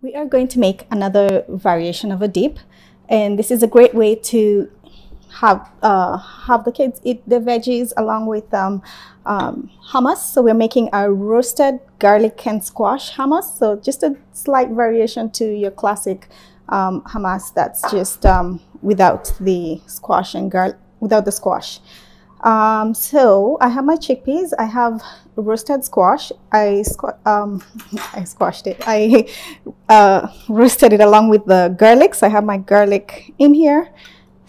We are going to make another variation of a dip and this is a great way to have uh, have the kids eat the veggies along with um, um, hummus. So we're making a roasted garlic and squash hummus. So just a slight variation to your classic um, hummus that's just um, without the squash and garlic, without the squash. Um, so I have my chickpeas. I have roasted squash. I, squ um, I squashed it. I uh, roasted it along with the garlic. So I have my garlic in here.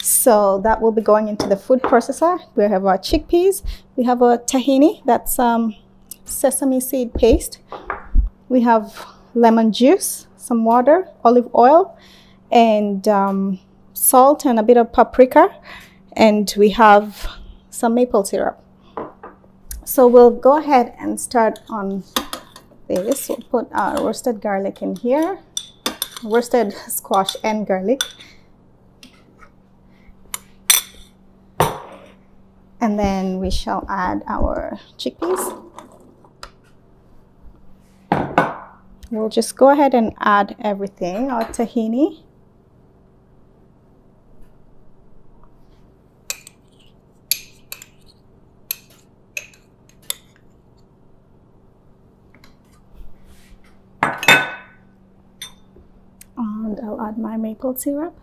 So that will be going into the food processor. We have our chickpeas. We have a tahini. That's um, sesame seed paste. We have lemon juice, some water, olive oil, and um, salt and a bit of paprika. And we have some maple syrup. So we'll go ahead and start on this. We'll put our roasted garlic in here, roasted squash and garlic. And then we shall add our chickpeas. We'll just go ahead and add everything, our tahini. Add my maple syrup.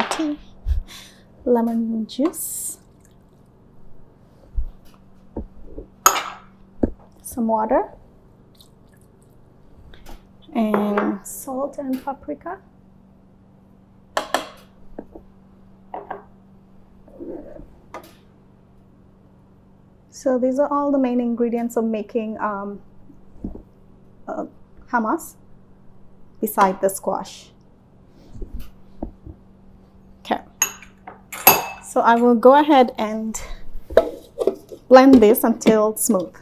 Empty lemon juice, some water, and salt and paprika. So these are all the main ingredients of making um, uh, hummus beside the squash. Okay, so I will go ahead and blend this until smooth.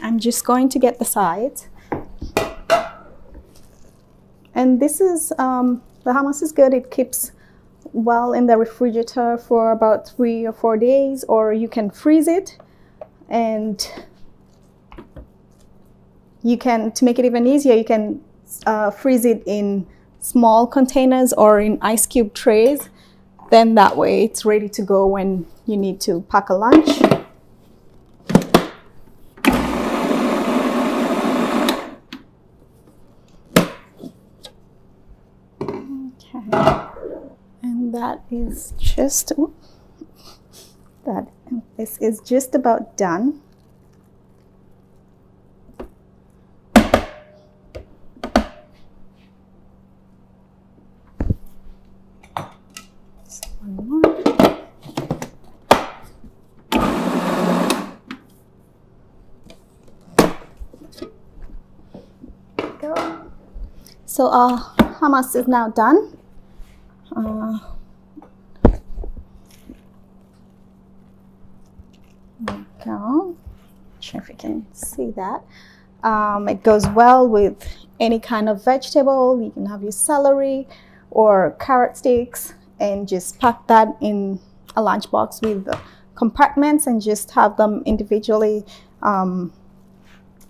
I'm just going to get the sides and this is, um, the hummus is good. It keeps well in the refrigerator for about three or four days, or you can freeze it. And you can, to make it even easier, you can uh, freeze it in small containers or in ice cube trays. Then that way it's ready to go when you need to pack a lunch. and that is just that this is just about done. So our hummus is now done. Uh, there we go. Sure if you can see that. Um, it goes well with any kind of vegetable. You can have your celery or carrot sticks and just pack that in a lunchbox with compartments and just have them individually um,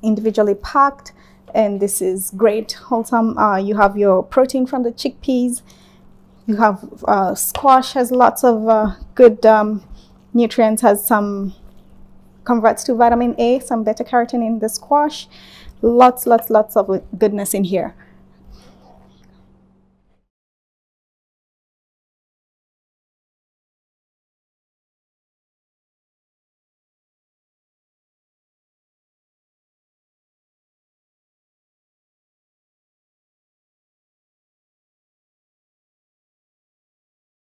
individually packed and this is great wholesome uh, you have your protein from the chickpeas you have uh, squash has lots of uh, good um, nutrients, has some converts to vitamin A, some beta carotene in the squash. Lots, lots, lots of goodness in here.